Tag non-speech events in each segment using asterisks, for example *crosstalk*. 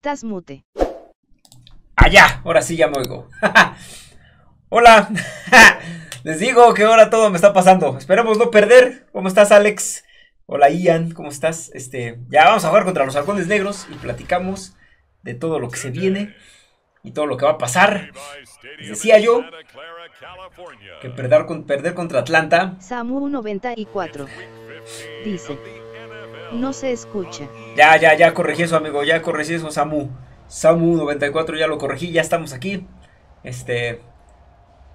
Tasmute. Allá, ahora sí ya me oigo. *laughs* Hola. *laughs* Les digo que ahora todo me está pasando. Esperemos no perder. ¿Cómo estás, Alex? Hola, Ian. ¿Cómo estás? Este, ya vamos a jugar contra los halcones negros y platicamos de todo lo que se viene y todo lo que va a pasar. Les decía yo que perder, perder contra Atlanta. Samu 94. Dice. No se escucha. Ya, ya, ya corregí eso, amigo. Ya corregí eso, Samu. Samu 94, ya lo corregí. Ya estamos aquí. Este.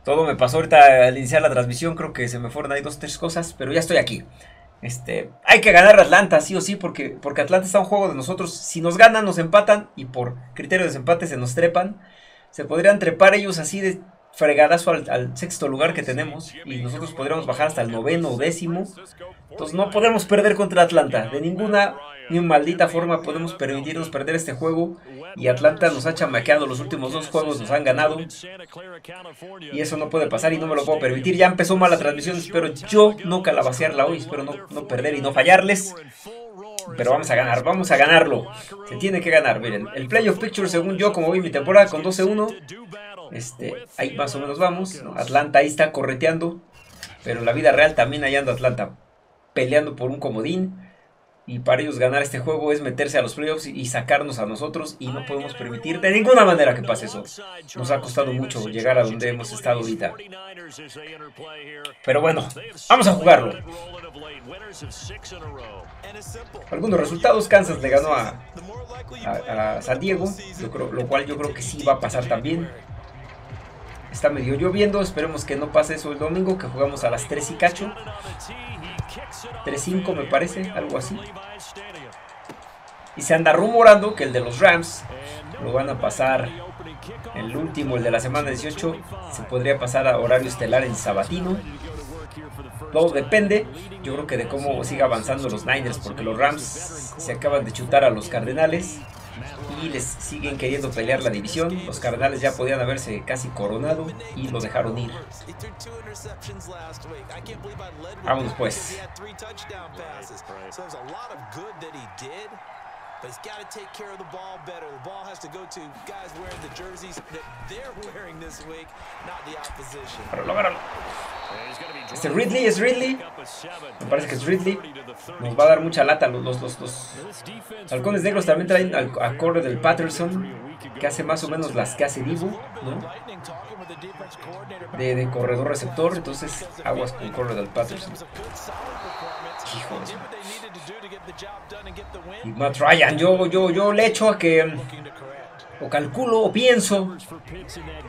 Todo me pasó ahorita al iniciar la transmisión. Creo que se me fueron ahí dos, tres cosas. Pero ya estoy aquí. Este, hay que ganar Atlanta, sí o sí, porque, porque Atlanta está un juego de nosotros. Si nos ganan, nos empatan y por criterio de desempate se nos trepan. Se podrían trepar ellos así de fregadazo al, sexto lugar que tenemos y nosotros podríamos bajar hasta el noveno o décimo. Entonces no podemos perder contra Atlanta. De ninguna ni maldita forma podemos permitirnos perder este juego. Y Atlanta nos ha chamaqueado los últimos dos juegos, nos han ganado. Y eso no puede pasar y no me lo puedo permitir. Ya empezó mal la transmisión, espero yo no calabacearla hoy, espero no, no perder y no fallarles. Pero vamos a ganar, vamos a ganarlo. Se tiene que ganar. Miren, el Playoff Picture, según yo, como vi mi temporada con 12-1, este, ahí más o menos vamos. Atlanta ahí está correteando. Pero en la vida real también hay anda Atlanta peleando por un comodín. Y para ellos ganar este juego es meterse a los playoffs y sacarnos a nosotros. Y no podemos permitir de ninguna manera que pase eso. Nos ha costado mucho llegar a donde hemos estado ahorita. Pero bueno, vamos a jugarlo. Algunos resultados. Kansas le ganó a, San Diego. lo cual yo creo que sí va a pasar también. Está medio lloviendo. Esperemos que no pase eso el domingo. Que jugamos a las 3 y cacho. 3-5 me parece, algo así. Y se anda rumorando que el de los Rams lo van a pasar el último, el de la semana 18, se podría pasar a horario estelar en sabatino. Todo depende, yo creo que de cómo siga avanzando los Niners, porque los Rams se acaban de chutar a los Cardenales y les siguen queriendo pelear la división. Los Cardenales ya podían haberse casi coronado y lo dejaron ir. Vámonos pues. But he's got to take care of the ball better. The ball has to go to guys wearing the jerseys that they're *laughs* wearing this week, not the opposition. Agárralo, Este Ridley es Ridley. Me parece que es Ridley. Nos va a dar mucha lata. Los, los, los, los halcones negros también traen al, a corre del Patterson, que hace más o menos las que hace Divo, ¿no? De, de corredor receptor. Entonces, aguas con corre del Patterson. Hijo y Matt Ryan, yo, yo, yo le echo a que, o calculo, o pienso,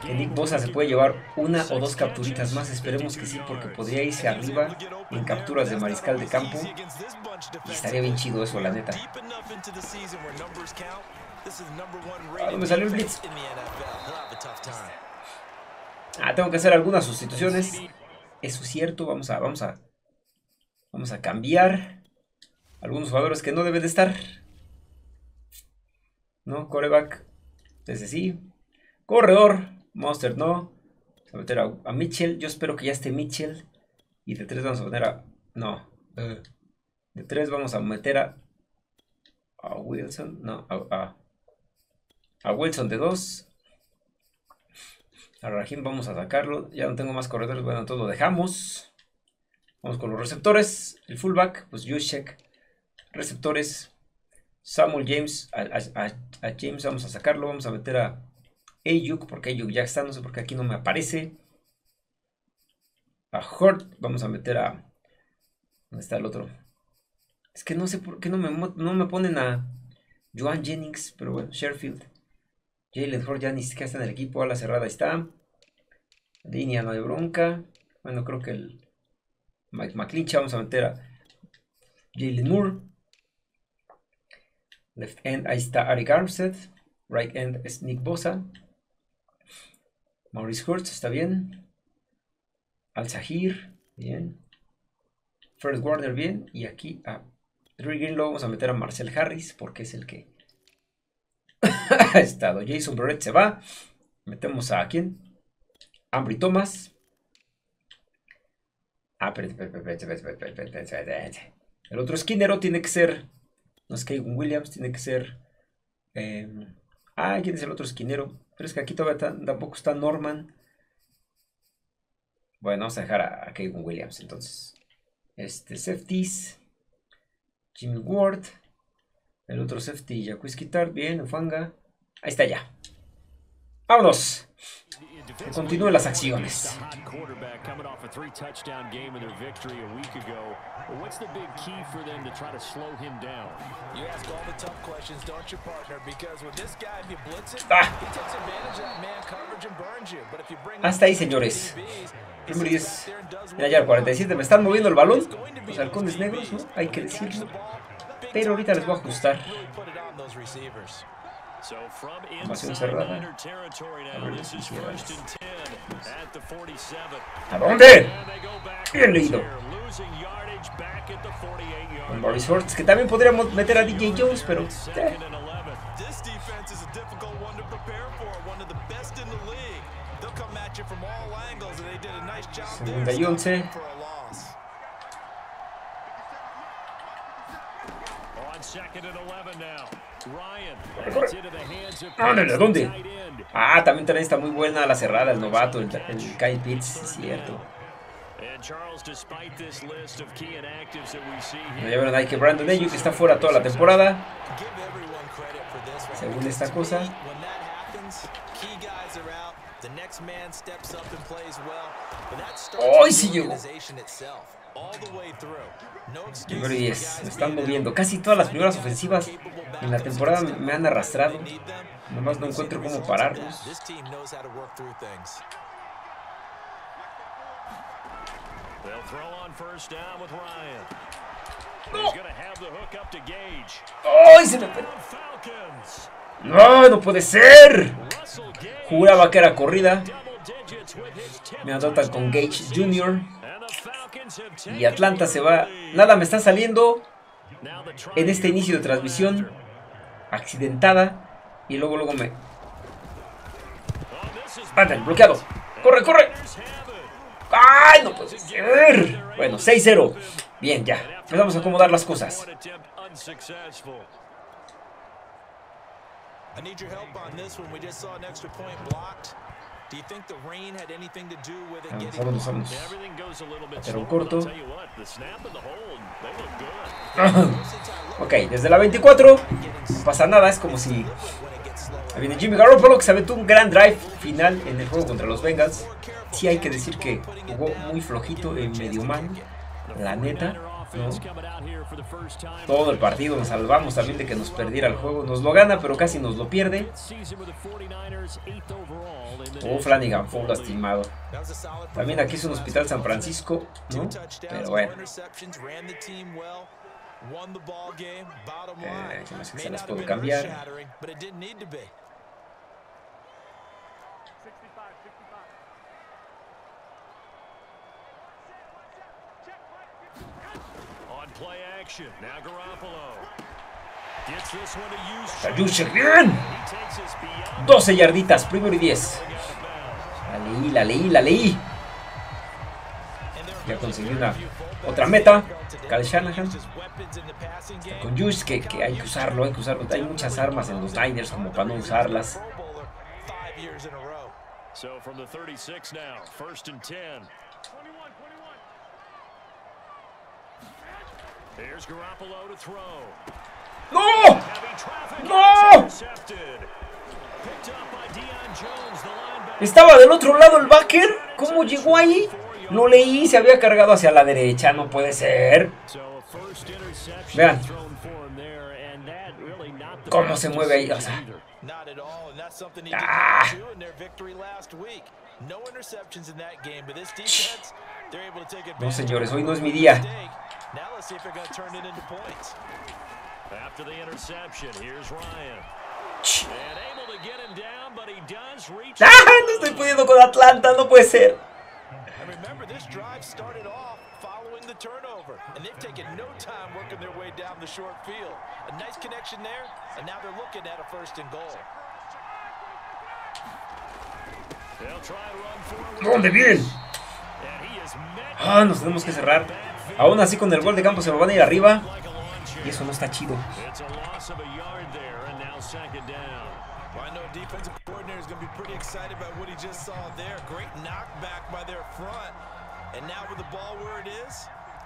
que Nick Bosa se puede llevar una o dos capturitas más. Esperemos que sí, porque podría irse arriba en capturas de mariscal de campo. Y estaría bien chido eso, la neta. Ah, me salió el blitz? Ah, tengo que hacer algunas sustituciones. Eso es cierto, vamos a, vamos a, vamos a cambiar algunos jugadores que no deben de estar. ¿No? Coreback, desde sí. Corredor, Monster no. Vamos a meter a, Mitchell. Yo espero que ya esté Mitchell. Y de tres vamos a meter a. No. De tres vamos a meter a. A Wilson. No, a. A, Wilson de dos. A Rahim vamos a sacarlo. Ya no tengo más corredores. Bueno, entonces lo dejamos. Vamos con los receptores. El fullback, pues Yushek receptores. Samuel James, a, James vamos a sacarlo, vamos a meter a Ayuk, porque Ayuk ya está, no sé por qué aquí no me aparece. A Hort, vamos a meter a... ¿Dónde está el otro? Es que no sé por qué no me, no me ponen a Joan Jennings, pero bueno, Sherfield. Jalen Hort ya ni siquiera está en el equipo, a la cerrada está. Línea no hay bronca. Bueno, creo que el Mike McClinch, vamos a meter a Jalen Moore. Left end, ahí está Ari Armstead. Right end es Nick Bosa. Maurice Hurts, está bien. Al Sahir, bien. Fred Warner, bien. Y aquí a Drew lo vamos a meter a Marcel Harris porque es el que *laughs* ha estado. Jason Barrett se va. Metemos a quién? Ambry Thomas. Ah, El otro esquinero tiene que ser no es Kevin Williams, tiene que ser. Ah, ¿quién es el otro esquinero? Pero es que aquí todavía tampoco está Norman. Bueno, vamos a dejar a, Kevin Williams entonces. Este, safeties. Jimmy Ward. El otro safety, Jacques Tart. Bien, Ufanga. Ahí está ya. ¡Vámonos! Continúen las acciones. Hasta ahí, señores. Primero 10. Ya, ya, 47. Me están moviendo el balón. Los halcones negros, ¿no? Hay que decirlo. Pero ahorita les voy a ajustar. Formación cerrada. A, dónde? Bien leído. Con Boris Hortz, que también podríamos meter a DJ Jones, pero... Eh. Segunda y once. ¿A dónde? Ah, también trae está muy buena la cerrada, el novato, el, el Kyle Pitts, es cierto. Ya vieron ahí que Brandon Ayuk está fuera toda la temporada. Según esta cosa. ¡Hoy sí llegó! Número 10. Me están moviendo. Casi todas las primeras ofensivas en la temporada me han arrastrado. Nomás no encuentro cómo pararlos. ¡No! ¡Ay, se me ¡No, no puede ser! Juraba que era corrida. Me anotan con Gage Jr. Y Atlanta se va. Nada me está saliendo en este inicio de transmisión. Accidentada. Y luego, luego me. Anda, bloqueado. ¡Corre, corre! ¡Ay, no puede ser! Bueno, 6-0. Bien, ya. Empezamos a acomodar las cosas. I need your help on this one. We just saw an extra point blocked. Do you think the rain had anything to do with it getting vámonos, vámonos. Everything goes a little bit corto. ok, desde la 24 no pasa nada, es como si Ahí viene Jimmy Garoppolo que se aventó un gran drive final en el juego contra los Bengals. Sí hay que decir que jugó muy flojito en medio mal, la neta. Todo el partido nos salvamos también de que nos perdiera el juego. Nos lo gana, pero casi nos lo pierde. Oh, Flanagan fue un lastimado. También aquí es un hospital San Francisco, ¿no? Pero bueno. Eh, se las puedo cambiar. Juszczyk, bien. 12 yarditas, primero y 10. La leí, la leí, la leí. Ya conseguí una otra meta. Cal Shanahan. Con Juice que, que, hay que usarlo, hay que usarlo. Hay muchas armas en los Niners como para no usarlas. So from the 36 now, first and 10. ¡No! ¡No! Estaba del otro lado el backer. ¿Cómo llegó ahí? Lo leí, se había cargado hacia la derecha. No puede ser. Vean. ¿Cómo se mueve ahí? O sea. Ah. No, señores, hoy no es mi día. ¡Ah! No estoy pudiendo con Atlanta, no puede ser. remember, this drive started off following the turnover, and they've taken no time working their way down the short field. A nice connection there, and now they're looking at a first and goal. ¿Dónde bien? Ah, nos tenemos que cerrar. Aún así con el gol de campo se me van a ir arriba. Y eso no está chido.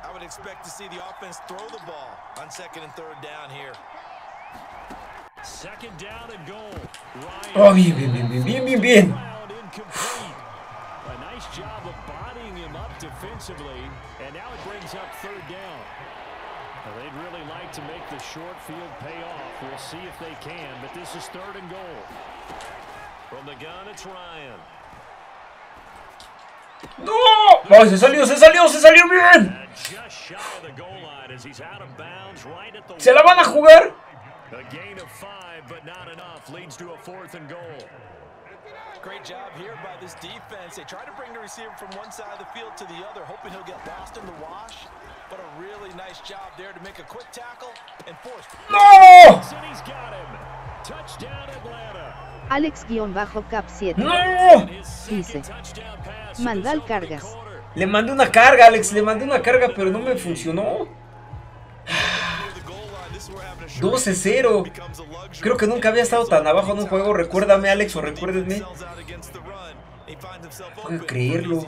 I would expect to see the offense throw the ball on second and third down here. Second down and goal. Ryan Oh, bien, bien, bien, bien, bien, bien. A nice job of defensively, and now it brings up third down. Well, they'd really like to make the short field pay off. We'll see if they can, but this is third and goal. From the gun, it's Ryan. ¡No! ¡Ay, se salió, se salió, se salió bien! Just shy of the goal line as he's out of bounds right at the ¿Se la van a jugar? A gain of five, but not enough. Leads to a fourth and goal. Great job here by this defense. They try to bring the receiver from one side of the field to the other, hoping he'll get lost in the wash. But a really nice job there to make a quick tackle and force. ¡No! And he's got him. Touchdown Atlanta. Alex-Cap7. ¡No! Dice. Mandal cargas. Le mandé una carga, Alex, le mandé una carga, pero no me funcionó. 12-0. becomes a luxury. Creo que nunca había estado tan abajo en un juego. Recuérdame, Alex, o recuérdenme. Himself Puedo creerlo.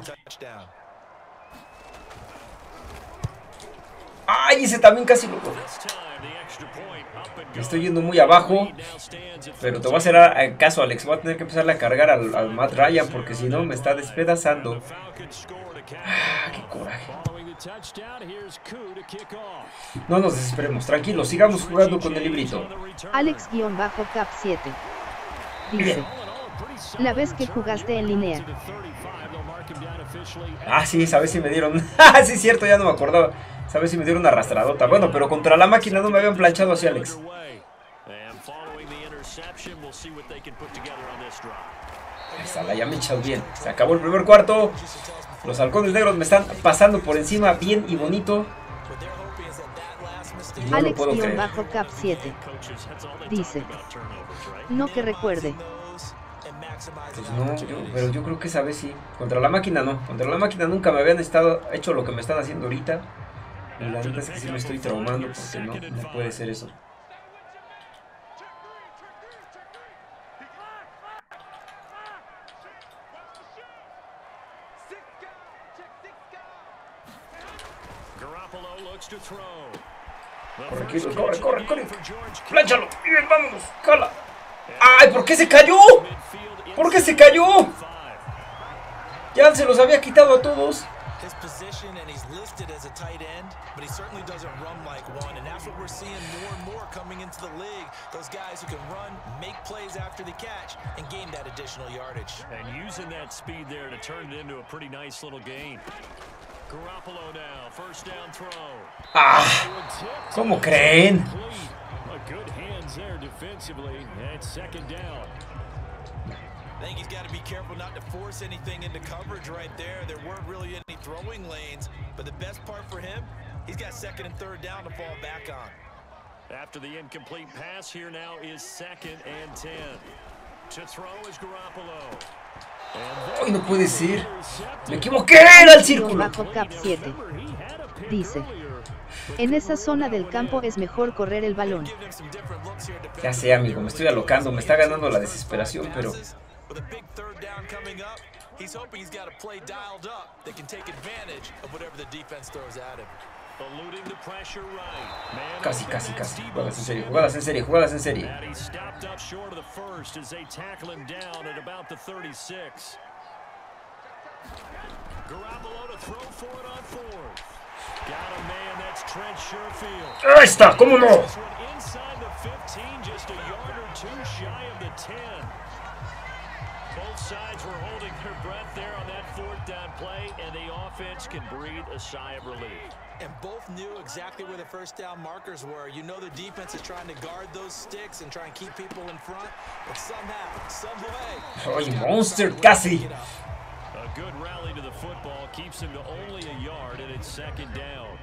¡Ay! Ese también casi lo... Estoy yendo muy abajo. Pero te voy a hacer caso, Alex. Voy a tener que empezarle a cargar al, al Matt Ryan porque si no me está despedazando. Ah, qué coraje. Following the touchdown, here's Koo to kick off. No nos desesperemos, tranquilos, sigamos jugando con el librito. Alex-Cap7. Dice. La vez que jugaste en línea. Ah, sí, sabes si me dieron. *laughs* Ah, sí, cierto, ya no me acordaba. Sabes si me dieron una arrastradota. Bueno, pero contra la máquina no me habían planchado así, Alex. Ahí está, la ya me echas bien. Se acabó el primer cuarto. Los halcones negros me están pasando por encima bien y bonito. No lo puedo creer. Alex-Cap7. Coaches, that's all they Dice. No que recuerde. Pues no, yo- pero yo creo que esa vez sí. Contra la máquina no. Contra la máquina nunca me habían estado hecho lo que me están haciendo ahorita. Y la neta es que sí me estoy traumando porque no, no puede ser eso. Garoppolo looks to throw. The Corre, first Kilo, corre, catch corre, of the corre. game for George Kittle. ¡Plánchalo! ¡Bien, vámonos! ¡Jala! ¡Ay, ¿por qué se cayó! ¿Por qué se cayó? Ya se los había quitado a todos. his position and he's listed as a tight end, but he certainly doesn't run like one. And that's what we're seeing more and more coming into the league. Those guys who can run, make plays after the catch, and gain that additional yardage. And using that speed there to turn it into a pretty nice little gain. Garoppolo now, first down throw. ¡Ah! ¿Cómo creen? Good hands there defensively. And second down. I think he's got to be careful not to force anything into coverage right there. There weren't really any throwing lanes, but the best part for him, he's got second and third down to fall back on. After the incomplete pass, here now is second and 10. To throw is Garoppolo. ¡Ay, no puede ser! ¡Me equivoqué! ¡Era el círculo! Alex-Cap7. Remember, he had a pick Dice. En esa zona del campo es mejor correr el balón. Ya sé, amigo, me estoy alocando. Me está ganando la desesperación, pero... With a big third down coming up, he's hoping he's got a play dialed up that can take advantage of whatever the defense throws at him. Casi, casi, casi. Jugadas en serie, jugadas en serie, jugadas en serie. And he stopped up short of the first as they tackle him down at about the 36. Garoppolo to throw for it on fourth. Got a man, that's Trent Sherfield. ¡Ahí está! ¿Cómo no? This one inside the 15, just a yard or two shy of the 10. Both sides were holding their breath there on that fourth down play, and the offense can breathe a sigh of relief. And both knew exactly where the first down markers were. You know the defense is trying to guard those sticks and try and keep people in front, but somehow, some way. ¡Ay, monster! ¡Casi! A good rally to the football keeps him to only a yard, and it's second down.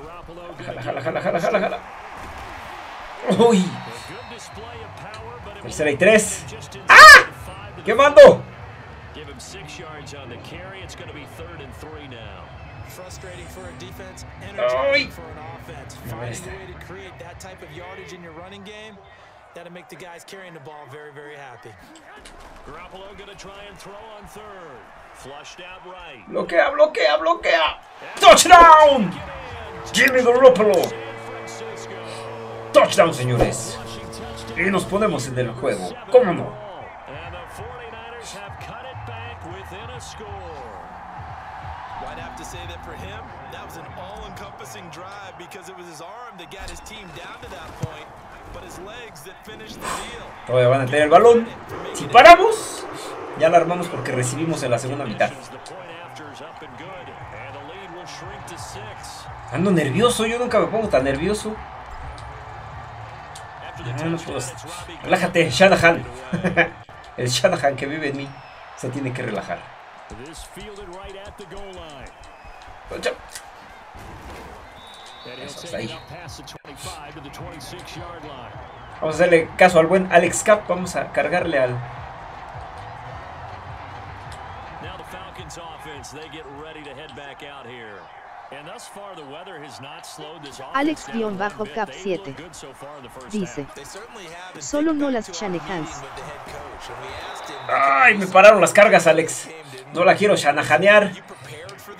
Jala, jala, jala, jala, jala, jala. ¡Uy! A good display of power, but it Tercera y won't tres. get just inside ¡Ah! the five to ¡Qué the mando! Give him six yards on the carry. It's going to be third and three now. Frustrating for a defense, Ay. energizing for an offense. No, Finding este. a way to create that type of yardage in your running game, that'll make the guys carrying the ball very, very happy. Garoppolo going to try and throw on third. Bloquea, bloquea, bloquea. ¡Touchdown! Jimmy Garoppolo. Touchdown, señores. Y nos ponemos en el juego. ¿Cómo no? And the 49ers have cut it back within a score. I'd have to say that for him, that was an all-encompassing drive because it was his arm that got his team down to that point, but his legs that finished the deal. Todavía van a tener el balón. Si paramos, ya la armamos porque recibimos en la segunda mitad. Ando nervioso, yo nunca me pongo tan nervioso. Relájate, Shanahan. *laughs* El Shanahan que vive en mí se tiene que relajar. This fielded right at the goal line. Touchdown. And he'll Eso take está it ahí. up past the 25 to the 26-yard line. Vamos a hacerle caso al buen Alex Cap. Vamos a cargarle al. Alex-Cap bit. They've 7 looked good so far in the first Dice. Solo no las Shanahans. meeting with the head coach, and we asked him Ay, me pararon las cargas, Alex. No la quiero shanahanear.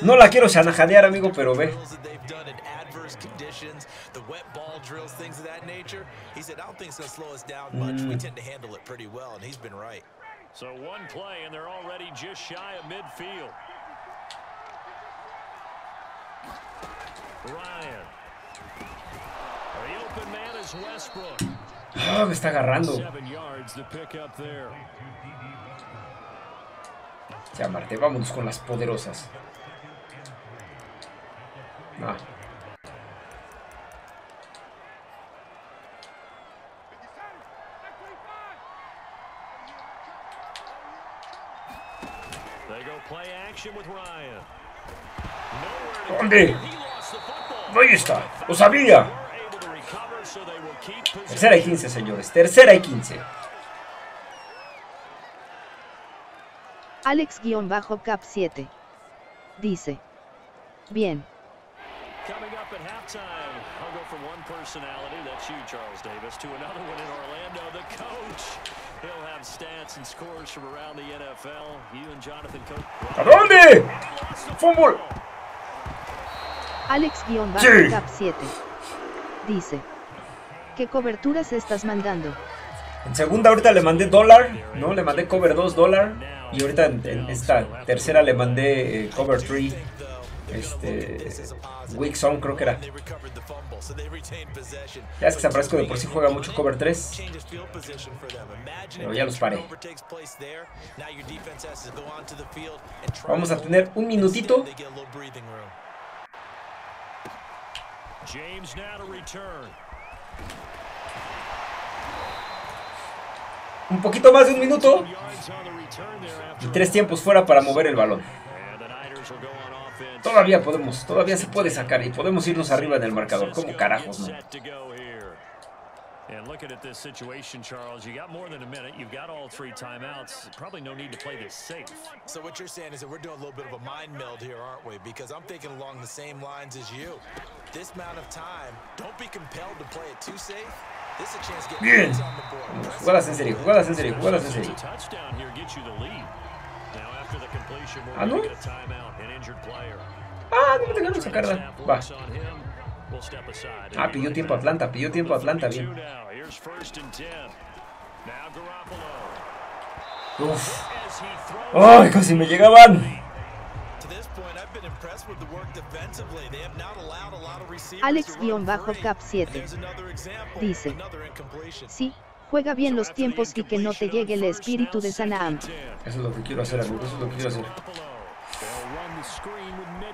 No la quiero shanahanear, amigo, pero ve. drills Ah, me está agarrando. Ya, Marte, vámonos con las poderosas. No. They go play action with Ryan. ¿Dónde? Ahí está. Lo sabía. Tercera y 15, señores. Tercera y 15. Alex-Cap 7. Dice. Bien. ¿A dónde? Fútbol. Alex-Cap 7. Dice. ¿Qué coberturas estás mandando? En segunda ahorita le mandé dólar, ¿no? Le mandé cover 2 dólar. Y ahorita en, esta tercera le mandé eh, cover 3. Este. Weak Zone creo que era. Ya es que San Francisco de por sí juega mucho cover 3. Change of field position for them. Imagine Pero ya los paré. Vamos a tener un minutito. Instead, they get a little breathing room. James now to return. Un poquito más de un minuto. Y tres tiempos fuera para mover el balón. Todavía podemos, todavía se puede sacar y podemos irnos arriba en el marcador. ¿Cómo carajos, no? And looking at this situation, Charles, you got more than a minute. You've got all three timeouts. Probably no need to play this safe. So what you're saying is that we're doing a little bit of a mind meld here, aren't we? Because I'm thinking along the same lines as you. This amount of time, don't be compelled to play it too safe. This is a chance to get Bien. points on the board. Press Jugadas it. en serio, jugadas en serio, jugadas en A serio. touchdown here gets you the lead. Now after the completion, we're Ah, going ¿no? to get a timeout, an injured player. Ah, no me dejaron sacarla. Staff Va. Ah, pidió tiempo Atlanta, pidió tiempo Atlanta, bien. Now, here's first and 10. Now Garoppolo. Uf. Ay, casi me llegaban. To this point, I've been impressed with the work defensively. They have not allowed a lot of receivers to run free. Alex-Cap 7. There's another example, Dice. another incompletion. Sí, juega bien los tiempos y que no te llegue el espíritu de Sanaam. Eso es lo que quiero hacer, amigo. Eso es lo que quiero hacer.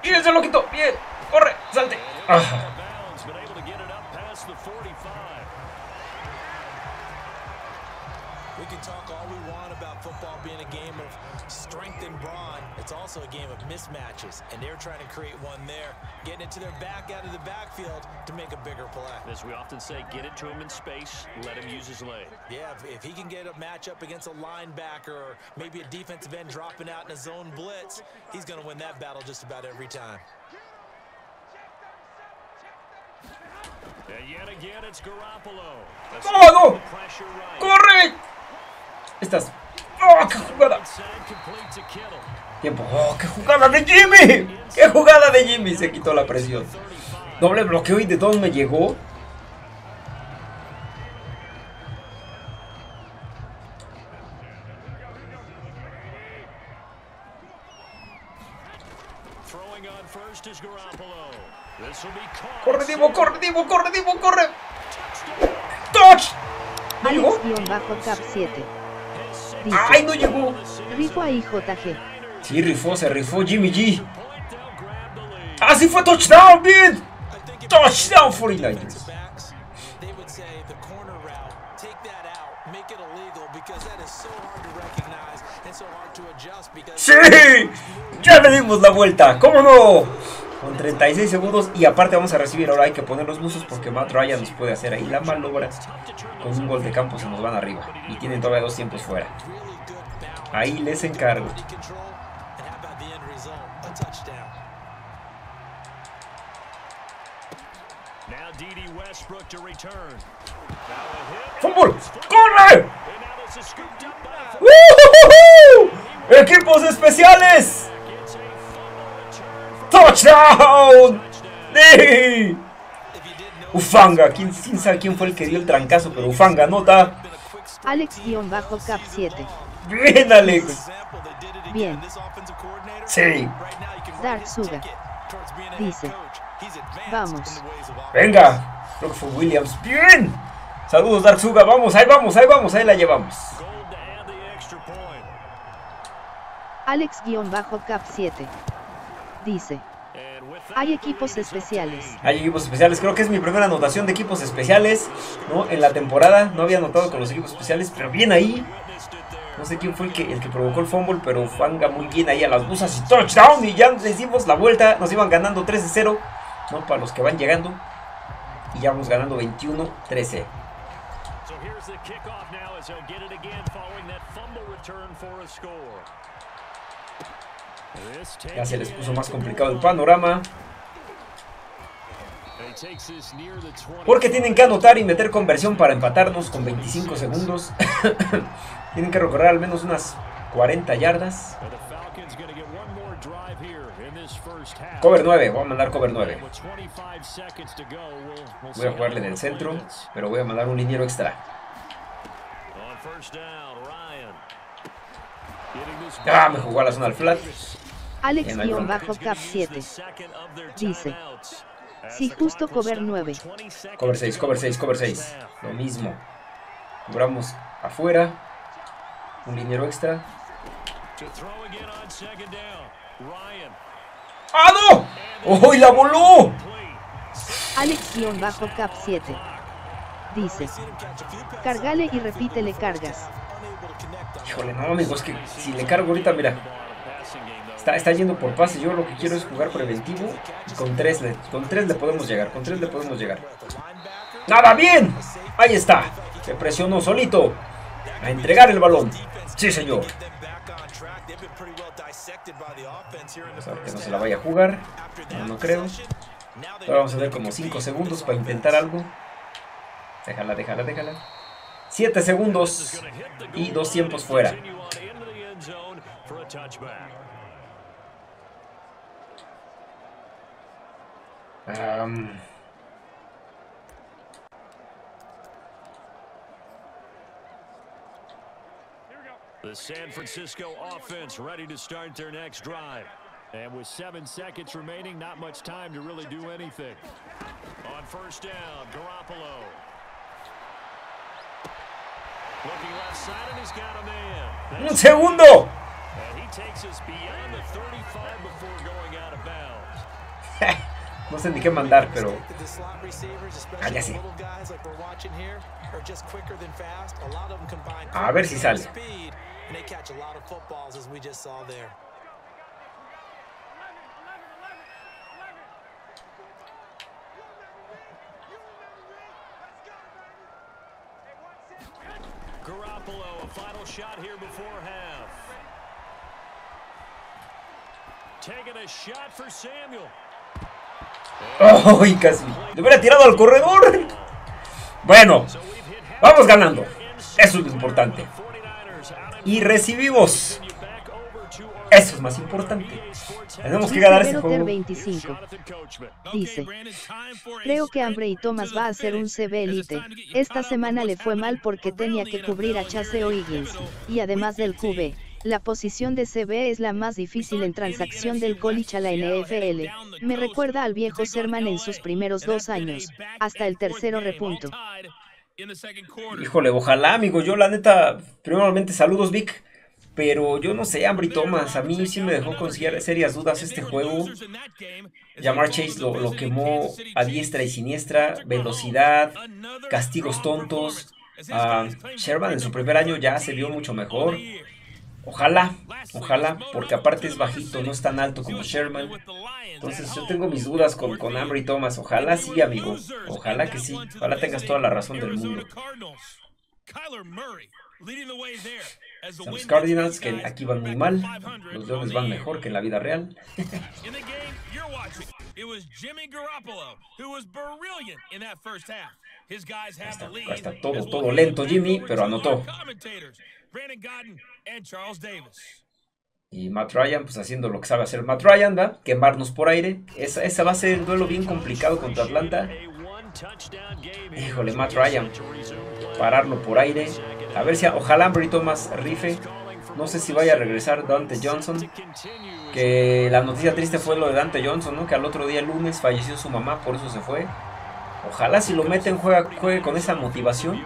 ¡Bien, se lo quito! ¡Bien! ¡Corre! ¡Salte! Ah. Also a game of mismatches, and they're trying to create one there, getting it to their back out of the backfield to make a bigger play. As we often say, get it to him in space, let him use his leg. Yeah, if, if he can get a matchup against a linebacker or maybe a defensive end dropping out in a zone blitz, he's going to win that battle just about every time. And yet again, it's Garoppolo. ¡No, no! Right. ¡Corre! Estas. ¡Oh, qué jugada! Tiempo. ¡Oh, qué jugada de Jimmy! ¡Qué jugada de Jimmy! Se quitó la presión. Doble bloqueo y de todos me llegó. ¡Corre, Divo! ¡Corre, Divo! ¡Corre, Divo! ¡Corre! ¡Touch! ¿No llegó? Alex-Cap7. Dice, ¡Ay, no llegó! Rifo ahí JG. Sí, rifó, se rifó Jimmy G. Lead. ¡Ah, fue touchdown, bien! Touchdown defensive 49ers. backs, they would say the corner route, take that out, make it illegal because that is so hard to recognize and so hard to adjust because ¡Sí! ¡Ya le dimos la vuelta! ¿Cómo no? Con 36 segundos y aparte vamos a recibir. Ahora hay que poner los buzos porque Matt Ryan nos puede hacer ahí la malobra. Con un gol de campo se nos van arriba. Y tienen todavía dos tiempos fuera. Ahí les encargo. ¡Fútbol! ¡Corre! ¡Woohoo! ¡Equipos especiales! ¡Touchdown! ¡Sí! Ufanga, ¿quién, quién sabe quién fue el que dio el trancazo? Pero Ufanga nota. been a quick start Alex-Cap7. Bien, Alex. Bien. Sí. Dark Suga. Dice, vamos. Venga. Creo que fue Williams. Bien. Saludos, Dark Suga. Vamos, ahí vamos, ahí vamos, ahí la llevamos. gold to add the extra point. Alex-Cap7. Dice, hay equipos especiales. Hay equipos especiales. Creo que es mi primera anotación de equipos especiales. ¿no? En la temporada no había anotado con los equipos especiales, pero bien ahí. No sé quién fue el que, el que provocó el fumble, pero Fanga muy bien ahí a las busas y touchdown. Y ya les dimos la vuelta. Nos iban ganando 3 de 0. ¿no? Para los que van llegando. Y ya vamos ganando 21-13. So here's the kickoff now as they'll get it again following that fumble return for a score. This Ya se les puso más complicado el panorama. And he takes this near the 20. Porque tienen que anotar y meter conversión para empatarnos con 25 segundos. *laughs* tienen que recorrer al menos unas 40 yardas. Cover 9, voy a mandar cover 9. With 25 seconds to go, we'll, we'll Voy a jugarle the del centro, pero voy a mandar un liniero extra. Ah, me jugó a la zona al flat. Alex-Cap7. Dice, Si justo cover 9. Cover 6, cover 6, cover 6. Lo mismo. Cobramos afuera. Un liniero extra. ¡Ah, no! ¡Oh, y la voló! Alex-Cap7. Dice, cargale y repítele cargas. Híjole, no, amigos, que si le cargo ahorita, mira. Está, está yendo por pase. Yo lo que quiero es jugar preventivo. Y con 3 le, con tres le podemos llegar. Con 3 le podemos llegar. ¡Nada bien! Ahí está. Se presionó solito. A entregar el balón. Sí, señor. Vamos a ver que no se la vaya a jugar. No, no creo. Ahora vamos a ver como 5 segundos para intentar algo. Déjala, déjala, déjala. 7 segundos y dos tiempos fuera. Am, The San Francisco offense ready to start their next drive. And with seven seconds remaining, not much time to really do anything. On first down, Garoppolo. Looking left side, and he's got a man. ¡Un segundo! And he takes us beyond the 35 before going out of bounds. *laughs* No sé ni qué mandar, pero... Ah, ya sé. A ver si sale. Garoppolo, a final shot here before half. Taking a shot for Samuel. Oh, *laughs* ¡Ay, casi! ¡Le hubiera tirado al corredor! Bueno, vamos ganando. Eso es lo importante. Y recibimos. Eso es más importante. Tenemos que ganar este juego. 25. Dice, creo que Ambre y Thomas va a ser un CB Elite. Esta semana le fue mal porque tenía que cubrir a Chase O'Higgins. Y además del QB, la posición de CB es la más difícil en transacción del college a la NFL. Me recuerda al viejo Serman en sus primeros dos años. Hasta el tercero repunto. Híjole, ojalá, amigo. Yo, la neta, primeramente, saludos, Vic. Pero yo no sé, Ambry Thomas. A mí sí me dejó con serias dudas este juego. Jamar Chase lo, lo quemó a diestra y siniestra. Velocidad, castigos tontos. Ah, Sherman en su primer año ya se vio mucho mejor. Ojalá, ojalá, porque aparte es bajito, no es tan alto como Sherman. Entonces yo tengo mis dudas con, con Ambry Thomas. Ojalá sí, amigo. Ojalá que sí. Ojalá tengas toda la razón del mundo. Los Cardinals que aquí van muy mal. Los Leones van mejor que en la vida real. Está- está todo- todo lento, Jimmy, pero anotó. Brandon Godden and Charles Davis. Y Matt Ryan, pues haciendo lo que sabe hacer Matt Ryan, ¿va? Quemarnos por aire. Esa, esa va a ser el duelo bien complicado contra Atlanta. Híjole, Matt Ryan. Pararlo por aire. A ver si, ojalá Ambry Thomas rife. No sé si vaya a regresar Dante Johnson. Que la noticia triste fue lo de Dante Johnson, ¿no? Que al otro día, el lunes, falleció su mamá, por eso se fue. Ojalá si lo meten, juega, juegue con esa motivación.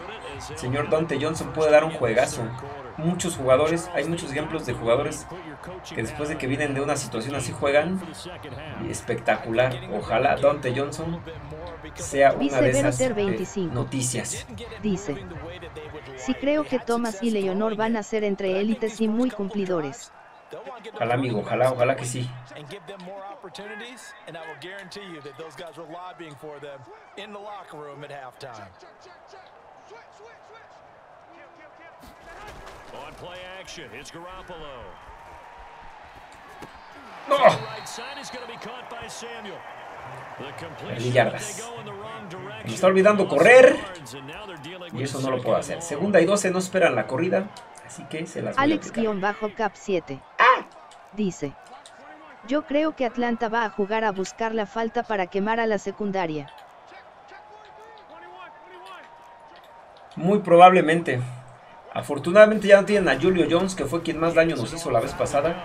Señor Dante Johnson puede dar un juegazo. Muchos jugadores, hay muchos ejemplos de jugadores que después de que vienen de una situación así juegan. Espectacular. Ojalá Dante Johnson sea una de esas eh, 25. noticias. Dice, sí creo que Thomas y Leonor van a ser entre élites y muy cumplidores. Ojalá, amigo, ojalá, ojalá que sí. On play action, it's Garoppolo. ¡No! Right side is going to be caught by Samuel. The completion, Perdí yardas. Me está olvidando correr. Y eso no lo second puedo and hacer. Segunda y 12 no esperan la corrida. Así que se las voy a aplicar. Alex-Cap 7. Dice. Yo creo que Atlanta va a jugar a buscar la falta para quemar a la secundaria. Muy probablemente. Afortunadamente ya no tienen a Julio Jones, que fue quien más daño nos hizo la vez pasada.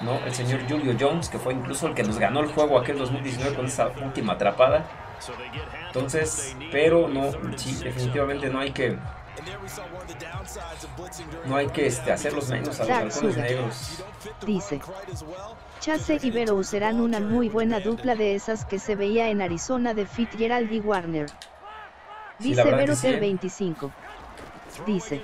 No, el señor Julio Jones, que fue incluso el que nos ganó el juego aquel 2019 con esa última atrapada. Entonces, pero no, sí, definitivamente no hay que, no hay que este, hacerlos menos a los halcones negros. Dice. Chase y Vero serán una muy buena dupla de esas que se veía en Arizona de Fitzgerald y Warner. Sí, Dice verdad que sí, ¿eh? 25. Dice.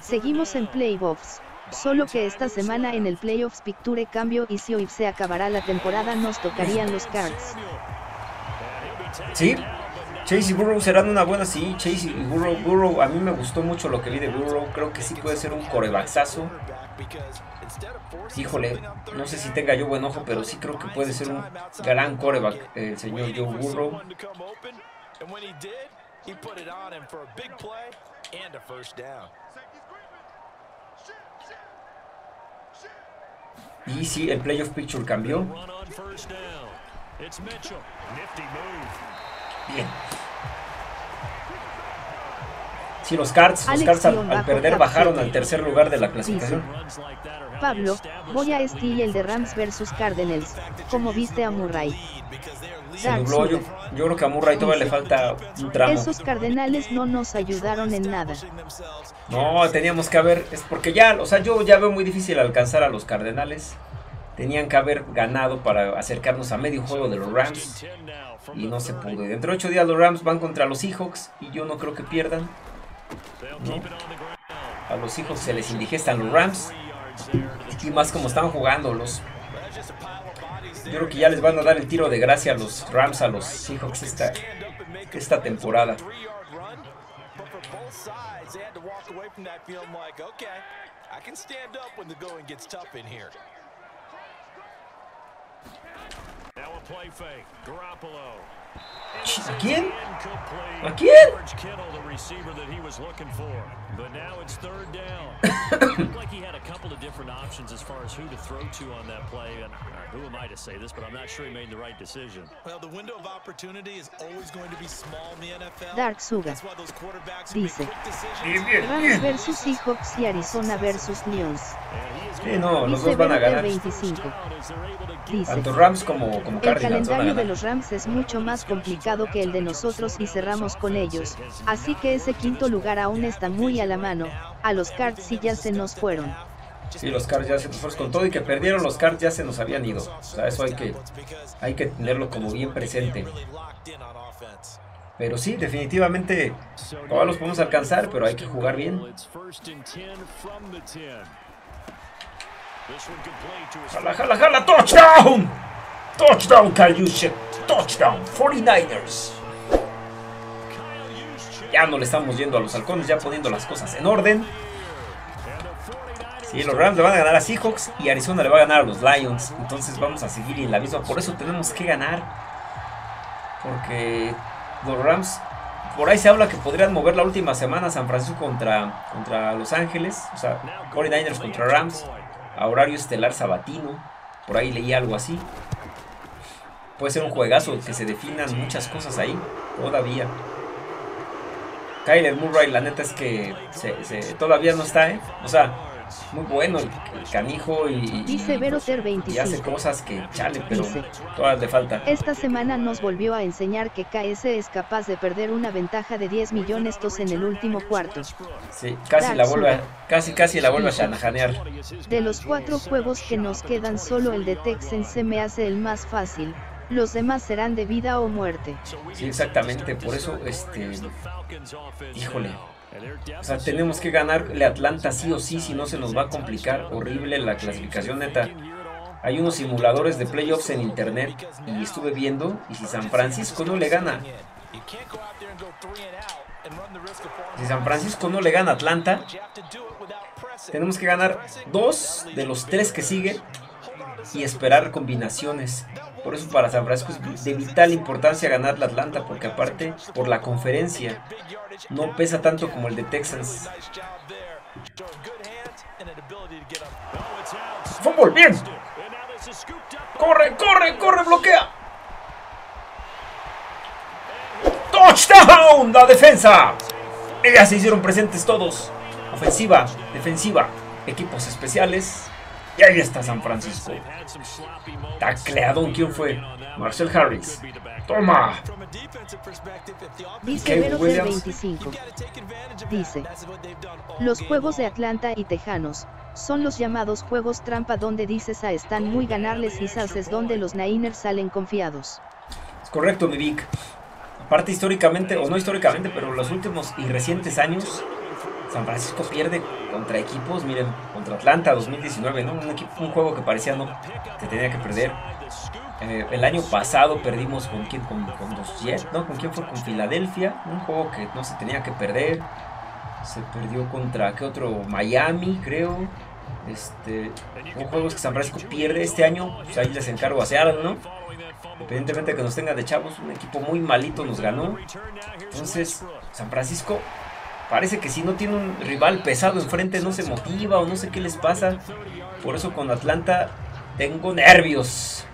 Seguimos en playoffs. Solo que esta semana en el Playoffs Picture cambio y si hoy se acabará la temporada nos tocarían los Cards. Sí, Chase y Burrow serán una buena, sí, Chase y Burrow, Burrow, a mí me gustó mucho lo que vi de Burrow, creo que sí puede ser un corebaxazo. Híjole, no sé si tenga yo buen ojo, pero sí creo que puede ser un gran coreback el señor Joe Burrow. And a first down. Y sí, el playoff picture cambió. Bien. Sí, los Cards, los Cards al, perder bajaron al tercer lugar de la clasificación. Pablo, voy a este y el de Rams versus Cardinals. Como viste a Murray. Se nubló, yo, yo creo que a Murray todavía le falta un tramo. Esos Cardenales no nos ayudaron en nada. No, teníamos que haber, es porque ya, o sea, yo ya veo muy difícil alcanzar a los Cardenales. tenían que haber ganado para acercarnos a medio juego de los Rams y no se pudo. Y dentro de ocho días los Rams van contra los Seahawks y yo no creo que pierdan. A los Seahawks se les indigestan los Rams y más como están jugando los... Yo creo que ya les van a dar el tiro de gracia a los Rams, a los Seahawks esta, esta temporada. ¿A quién? ¿A quién? But now it's third down. *coughs* Looked like he had a couple of different options as far as who to throw to on that play. And who am I to say this, but I'm not sure he made the right decision. Well, the window of opportunity is always going to be small in the NFL. Dark Suga dice Rams versus Seahawks y Arizona versus Lions. Sí, no, los dos van a ganar. 25. Dice, Tanto Rams como, como El calendario de los Rams es mucho más complicado que el de nosotros y cerramos con ellos, así que ese quinto lugar aún está muy a la mano, a los Cards sí ya se nos fueron. Sí, los Cards ya se nos fueron con todo y que perdieron los Cards ya se nos habían ido. O sea, eso hay que, hay que tenerlo como bien presente. Pero sí, definitivamente todos los podemos alcanzar, pero hay que jugar bien. Jala, jala, jala, touchdown! Touchdown, Kyle Touchdown, 49ers. Ya no le estamos yendo a los halcones, ya poniendo las cosas en orden. Sí, los Rams le van a ganar a Seahawks y Arizona le va a ganar a los Lions. Entonces vamos a seguir en la misma. Por eso tenemos que ganar. Porque los Rams, por ahí se habla que podrían mover la última semana San Francisco contra, contra Los Ángeles. O sea, 49ers contra Rams. A horario estelar sabatino. Por ahí leí algo así. Puede ser un juegazo que se definan muchas cosas ahí. Todavía. Kyler Murray, la neta es que todavía no está, ¿eh? O sea, muy bueno el, canijo y, Dice 25. y hace cosas que chale, pero todas le falta. Esta semana nos volvió a enseñar que KS es capaz de perder una ventaja de 10 millones tos en el último cuarto. Sí, casi la vuelve, casi casi la vuelve a shanajanear. De los cuatro juegos que nos quedan solo el de Texans se me hace el más fácil, los demás serán de vida o muerte. Sí, exactamente, por eso, este, híjole, o sea, tenemos que ganarle a Atlanta sí o sí, si no se nos va a complicar horrible la clasificación neta. Hay unos simuladores de playoffs en internet y estuve viendo y si San Francisco no le gana, si San Francisco no le gana a Atlanta, tenemos que ganar dos de los tres que siguen y esperar combinaciones. Por eso para San Francisco es de vital importancia ganar la Atlanta, porque aparte por la conferencia no pesa tanto como el de Texans. Fútbol, bien. Corre, corre, corre, bloquea. Touchdown, la defensa. Ya se hicieron presentes todos. Ofensiva, defensiva, equipos especiales. Y ahí está San Francisco. Tacleadón, ¿quién fue? Marcel Harris. Toma. Dice Vero 25. Dice. Los juegos de Atlanta y Tejanos son los llamados juegos trampa donde dices a están muy ganarles y es donde los Niners salen confiados. Es correcto, mi Vic. Aparte históricamente, o no históricamente, pero los últimos y recientes años, San Francisco pierde contra equipos, miren, contra Atlanta 2019, ¿no? Un, equipo, un juego que parecía no que tenía que perder. Eh, el año pasado perdimos con quién, con, los Jets, ¿no? ¿Con quién fue? Con Filadelfia, un juego que no se tenía que perder. Se perdió contra, ¿qué otro? Miami, creo. Este, un juego que San Francisco pierde este año, pues ahí les encargo a Seattle, ¿no? Independientemente de que nos tenga de chavos, un equipo muy malito nos ganó. Entonces, San Francisco Parece que si no tiene un rival pesado enfrente no se motiva o no sé qué les pasa. Por eso con Atlanta tengo nervios.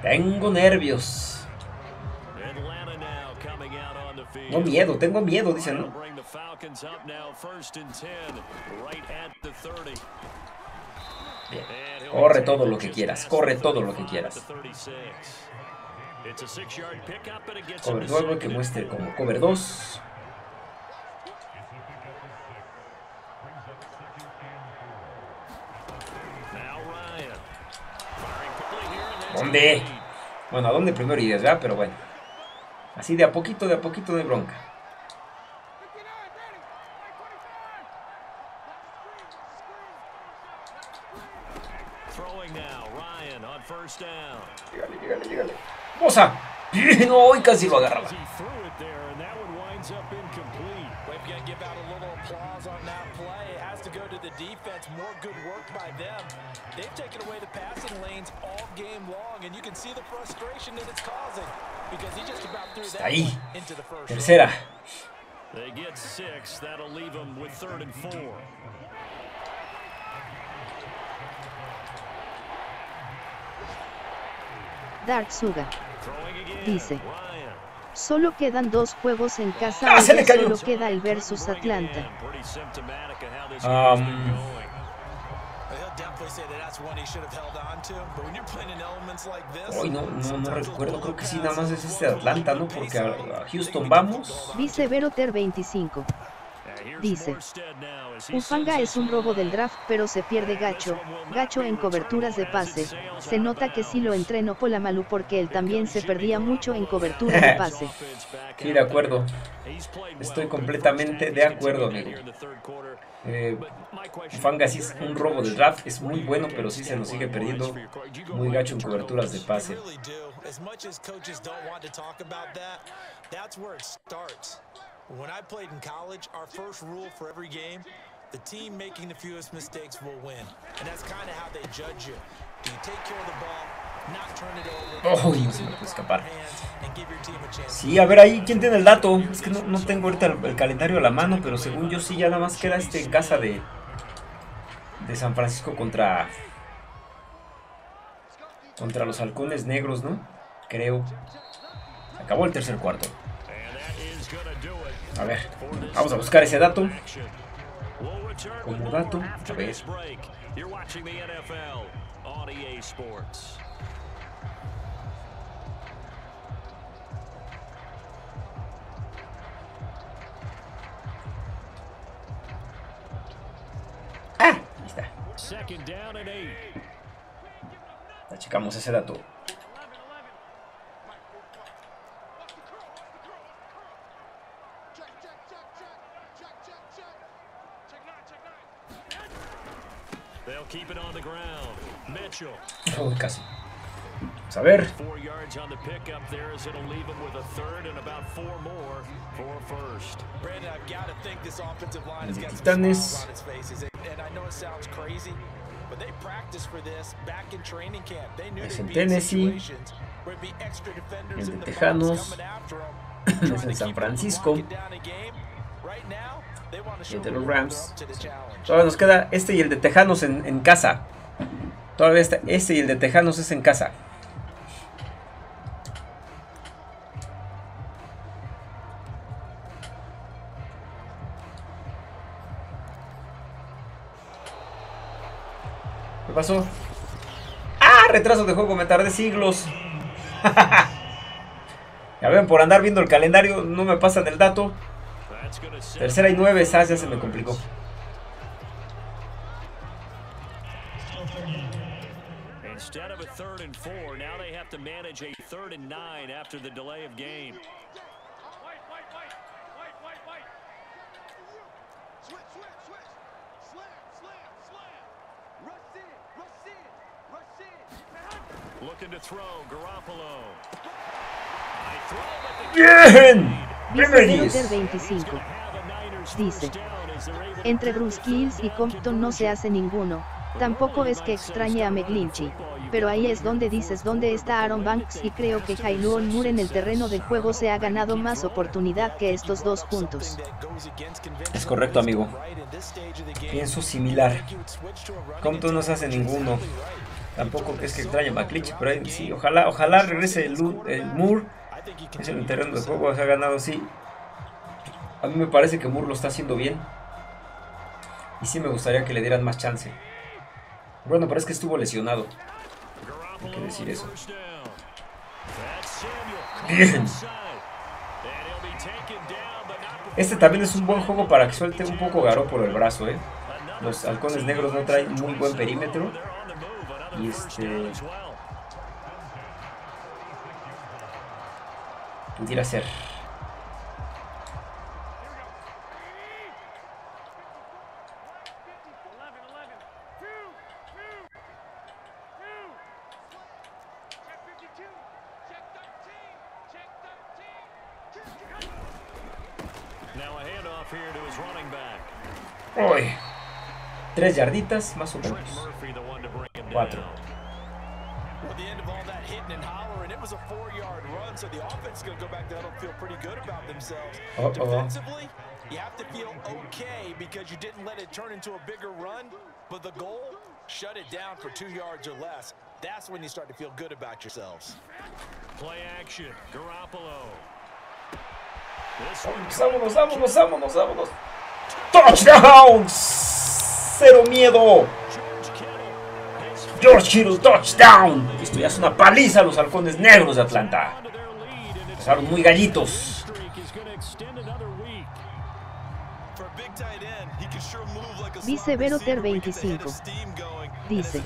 Tengo nervios. No miedo, tengo miedo, dicen, ¿no? Corre todo lo que quieras, corre todo lo que quieras. Cover 9 que muestre como cover 2. ¿Dónde? Bueno, ¿a dónde primero irías, ya? Pero bueno. Así de a poquito, de a poquito de bronca. Llegale, llegale, llegale. ¡Moza! *laughs* No, y casi lo agarraba. That Ahí. into the first. Tercera. They get six. That'll leave them with third and four. Dark Suga dice. Solo quedan dos juegos en casa ah, se le cayó. solo queda el versus Atlanta. Um, Hoy no, no, no recuerdo, creo que sí, nada más es este Atlanta, ¿no? Porque a, Houston vamos. Dice Veroter 25. Dice, Ufanga es un robo del draft pero se pierde gacho, gacho en coberturas de pase, se nota que sí lo entrenó Polamalu porque él también se perdía mucho en cobertura de *laughs* pase. Sí, de acuerdo, estoy completamente de acuerdo amigo. Eh, Ufanga sí es un robo del draft, es muy bueno pero sí se nos sigue perdiendo muy gacho en coberturas de pase. The team making the fewest mistakes will win. And that's kind of how they judge you. Do you take care of the ball, over, oh, no se me puede escapar. Sí, a ver ahí, ¿quién tiene el dato? Es que no, tengo ahorita el, el, calendario a la mano, pero según yo sí, ya nada más queda este en casa de, de San Francisco contra, contra los halcones negros, ¿no? Creo. Acabó el tercer cuarto. A ver, vamos a buscar ese dato. Como dato, a ver. Checamos ese dato. Oh, casi. Vamos a ver. El Titanes. Es en Tennessee. El de Tejanos. es *laughs* en San Francisco. El de los Rams. Todavía nos queda este y el de Tejanos en, en casa. Todavía está este y el de Tejanos es en casa. Pasó? ¡Ah! Retraso de juego, me tardé siglos. *laughs* ya ven, por andar viendo el calendario no me pasan el dato. Tercera y nueve, ya se me complicó. have to manage a third and nine after the delay of game. Bien. Dice 25. Dice. Entre Bruce Kills y Compton no se hace ninguno. Tampoco es que extrañe a McGlinchey pero ahí es donde dices dónde está Aaron Banks y creo que Jailuon Moore en el terreno de juego se ha ganado más oportunidad que estos dos puntos. Es correcto amigo. Pienso similar. Compton no se hace ninguno. Tampoco es que extrañe a McClinch, pero ahí sí, ojalá, ojalá regrese el, el Moore. Es el terreno de juego, se ha ganado, sí. A mí me parece que Moore lo está haciendo bien. Y sí me gustaría que le dieran más chance. Bueno, pero es que estuvo lesionado. Hay que decir eso. Bien. Este también es un buen juego para que suelte un poco Garo por el brazo, ¿eh? Los halcones negros no traen muy buen perímetro. Y este... Pudiera ser. Uy. Tres yarditas, más o menos. Cuatro. Uh -oh. You have to feel okay because you didn't let it turn into a bigger run, but the goal, shut it down for two yards or less. That's when you start to feel good about yourselves. Play action, Garoppolo. Vámonos, vámonos, vámonos, vámonos. Touchdown! Cero miedo. George Kittle, touchdown. Esto ya es una paliza a los halcones negros de Atlanta. Empezaron muy gallitos. Dice Veroter 25. Dice.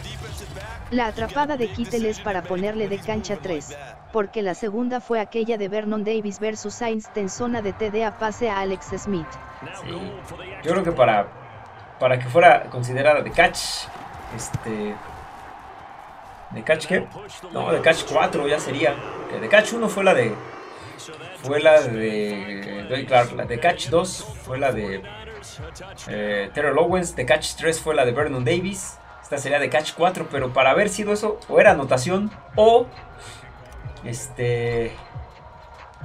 La atrapada de Kittle es para ponerle de cancha 3, porque la segunda fue aquella de Vernon Davis versus Sainz en zona de TDA pase a Alex Smith. Yo creo que para, para que fuera considerada de catch, este... ¿De catch qué? No, de catch 4 ya sería. De catch 1 fue la de... Fue la de... Clark. La de catch 2 fue la de... Eh, Terrell Owens. De catch 3 fue la de Vernon Davis. Esta sería de catch 4, pero para haber sido eso, o era anotación, o... Este...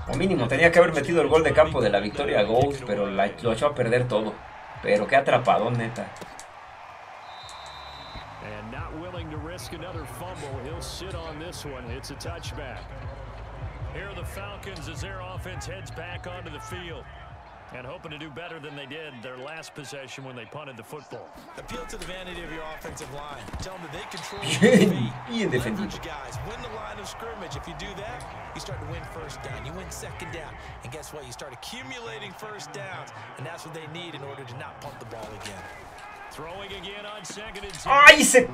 O mínimo, tenía que haber metido el gol de campo de la victoria a Gold, pero lo echó a perder todo. Pero qué atrapadón, neta. Risk another fumble, he'll sit on this one. It's a touchback. Here are the Falcons as their offense heads back onto the field. And hoping to do better than they did their last possession when they punted the football. Appeal to the vanity of your offensive line. Tell them that they control *laughs* Bien defendido. guys. Win the line of scrimmage. If you do that, you start to win first down. You win second down. And guess what? You start accumulating first downs. And that's what they need in order to not punt the ball again. Throwing again on second and ¡Ay! Se...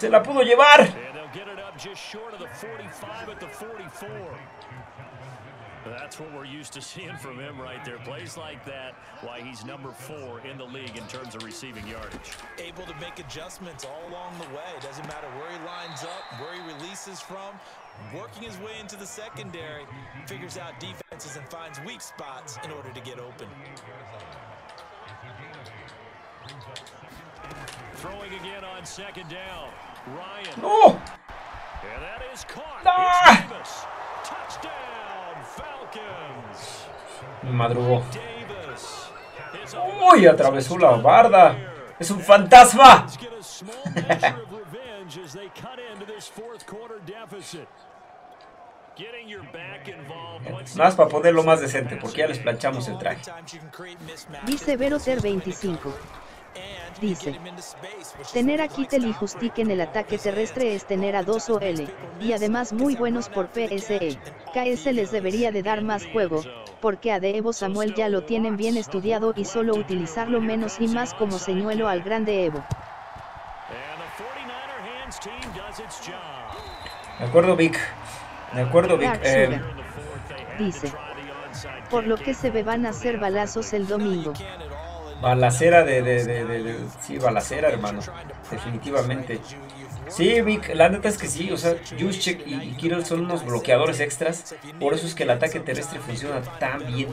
se la pudo llevar. And they'll get it up just short of the 45 at the 44. That's what we're used to seeing from him right there. Plays like that, why he's number four in the league in terms of receiving yardage. Able to make adjustments all along the way. Doesn't matter where he lines up, where he releases from. Working his way into the secondary, figures out defenses and finds weak spots in order to get open. Touchdown! Me madrugó. ¡Uy! Atravesó la barda. ¡Es un fantasma! *laughs* más para ponerlo más decente, porque ya les planchamos el traje. Dice Veroter 25. Dice, tener a Kittel y Justic en el ataque terrestre es tener a dos OL, y además muy buenos por PSE. KS les debería de dar más juego, porque a de Evo Samuel ya lo tienen bien estudiado y solo utilizarlo menos y más como señuelo al grande Evo. De acuerdo Vic, de acuerdo Vic. Eh... Dice, por lo que se ve van a hacer balazos el domingo. Balacera de, de, de, de, Sí, balacera, hermano. Definitivamente. Sí, Vic, la neta es que sí. O sea, Juszczyk y Kirill son unos bloqueadores extras. Por eso es que el ataque terrestre funciona tan bien.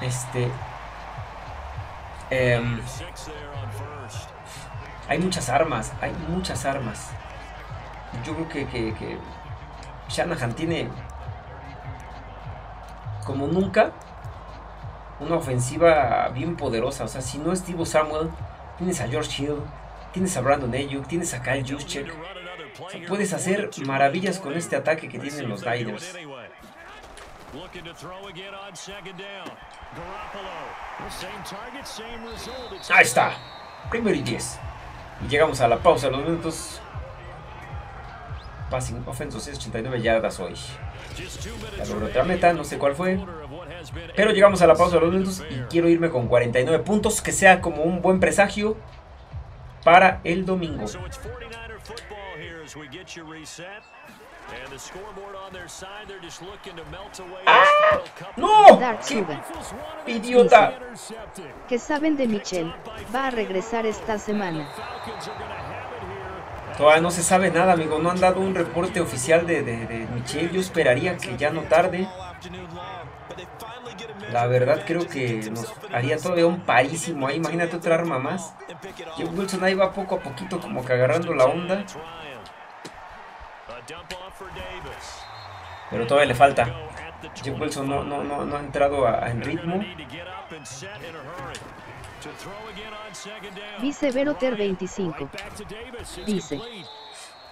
Este. Eh, hay muchas armas. Hay muchas armas. Yo creo que, que, que Shanahan tiene. Como nunca una ofensiva bien poderosa. O sea, si no es Divo Samuel, tienes a George Hill, tienes a Brandon Ayuk, tienes a Kyle Juszczyk. puedes hacer maravillas con este ataque que tienen los Niners. Ahí está. Primero y 10. Y llegamos a la pausa los minutos. Passing offense 89 yardas hoy. La otra meta, no sé cuál fue. Pero llegamos a la pausa de los minutos y quiero irme con 49 puntos, que sea como un buen presagio para el domingo. ¡Ah! ¡No! ¡Qué idiota! ¿Qué saben de Michelle? Va a regresar esta semana. Todavía no se sabe nada, amigo. No han dado un reporte oficial de, de, Michelle. Yo esperaría que ya no tarde. La verdad creo que nos haría todavía un parísimo ahí. Imagínate otra arma más. Jeff Wilson ahí va poco a poquito como que agarrando la onda. Pero todavía le falta. Jeff Wilson no, no, no, no ha entrado en ritmo. Dice Veroter 25. Dice.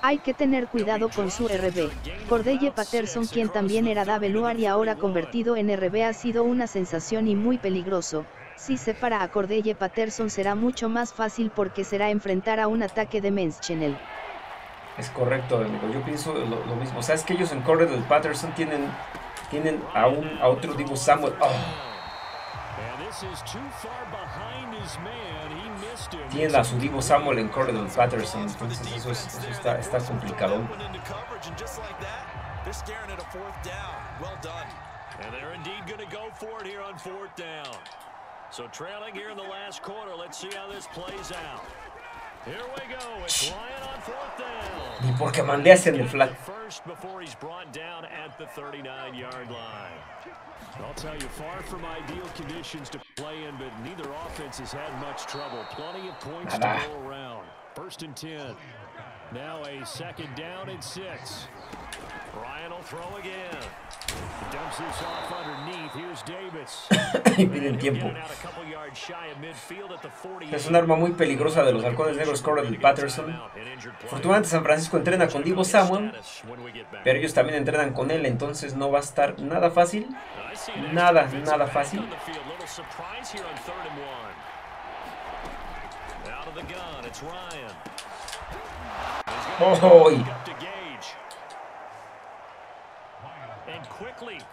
Hay que tener cuidado con su RB. Cordelle Patterson quien también era Daveluar y ahora convertido en RB ha sido una sensación y muy peligroso. Si se para a Cordelle Patterson será mucho más fácil porque será enfrentar a un ataque de Menschenel. Es correcto, amigo. Yo pienso lo, mismo. O sea, es que ellos en Cordell Patterson tienen, tienen a, un, a otro tipo Samuel. Oh. Tiene a su Divo Samuel en Cordell Patterson, entonces eso, es, eso está, está complicado. So trailing here in the last quarter, let's see how this plays out. Here we go. It's Ryan on fourth down. Ni porque mandé a en el flag. First before he's brought down at the 39-yard line. I'll tell you, far from ideal conditions to play in, but neither offense has had much trouble. Plenty of points Nada. to go around. First and 10. Now a second down and six. Ryan will throw again. Dumps this off underneath. Here's Davis. *coughs* y piden tiempo. Es un arma muy peligrosa de los halcones negros Coral Patterson. Afortunadamente San Francisco entrena con Divo Samuel, pero ellos también entrenan con él, entonces no va a estar nada fácil. Nada, nada fácil. Oh,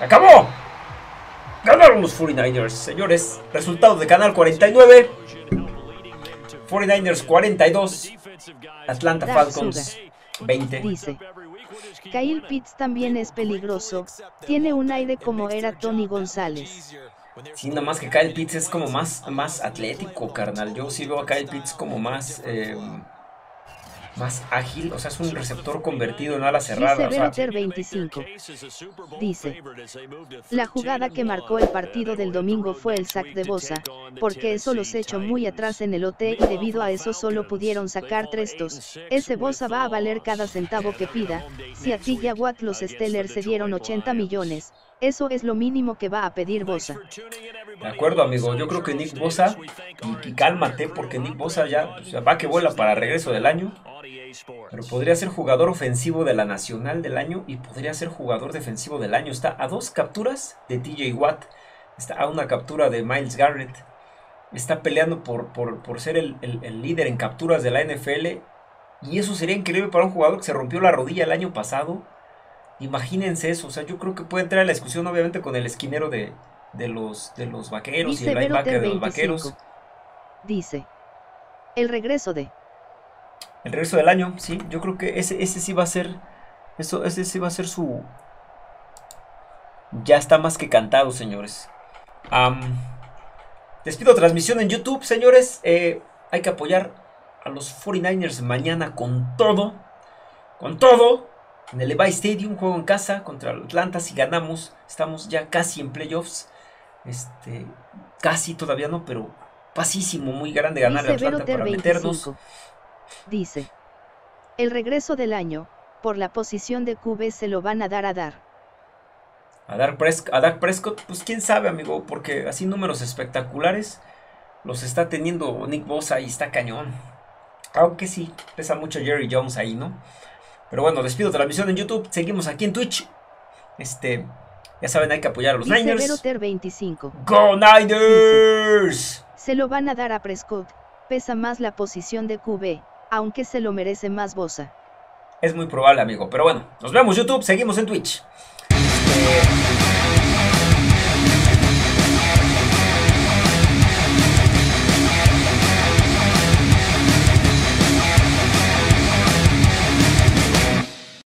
¡Acabó! Ganaron los 49ers, señores. Resultado de Canal 49. 49ers 42. Atlanta Falcons 20. Dice. Kyle Pitts también es peligroso. Tiene un aire como era Tony González. Sí, más que Kyle Pitts es como más, más atlético, carnal. Yo sí veo a Kyle Pitts como más... Eh, más ágil, o sea, es un receptor convertido en ala cerrada. Dice o 25. Dice, la jugada que marcó el partido del domingo fue el sack de Bosa, porque eso los echó muy atrás en el OT y debido a eso solo pudieron sacar tres tos. Ese Bosa va a valer cada centavo que pida, si a ti Watt los Steelers se dieron 80 millones, eso es lo mínimo que va a pedir Bosa. De acuerdo, amigo. Yo creo que Nick Bosa, y, cálmate, porque Nick Bosa ya va que vuela para regreso del año. Pero podría ser jugador ofensivo de la Nacional del año y podría ser jugador defensivo del año. Está a dos capturas de TJ Watt. Está a una captura de Miles Garrett. Está peleando por, por, ser el, el líder en capturas de la NFL. Y eso sería increíble para un jugador que se rompió la rodilla el año pasado Imagínense eso, o sea, yo creo que puede entrar a la discusión obviamente con el esquinero de, los, de los vaqueros y el linebacker de los vaqueros. Dice, el regreso de... El regreso del año, sí, yo creo que ese, ese sí va a ser, eso, ese sí va a ser su... Ya está más que cantado, señores. despido transmisión en YouTube, señores. Eh, hay que apoyar a los 49ers mañana con todo. Con todo en el Levi Stadium, juego en casa contra Atlanta. Si ganamos, estamos ya casi en playoffs. Este, casi todavía no, pero pasísimo, muy grande ganar a Atlanta para meternos. Dice, el regreso del año, por la posición de QB se lo van a dar a dar. A, dar a Dak Prescott, pues quién sabe, amigo, porque así números espectaculares, los está teniendo Nick Bosa y está cañón. Aunque sí, pesa mucho Jerry Jones ahí, ¿no? Pero bueno, despido de la misión en YouTube. Seguimos aquí en Twitch. Este, ya saben, hay que apoyar a los Dice Niners. Veroter 25. ¡Go Niners! Se lo van a dar a Prescott. Pesa más la posición de QB, aunque se lo merece más Bosa. Es muy probable, amigo. Pero bueno, nos vemos YouTube, seguimos en Twitch. Este,